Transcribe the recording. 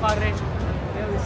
pa reći, evo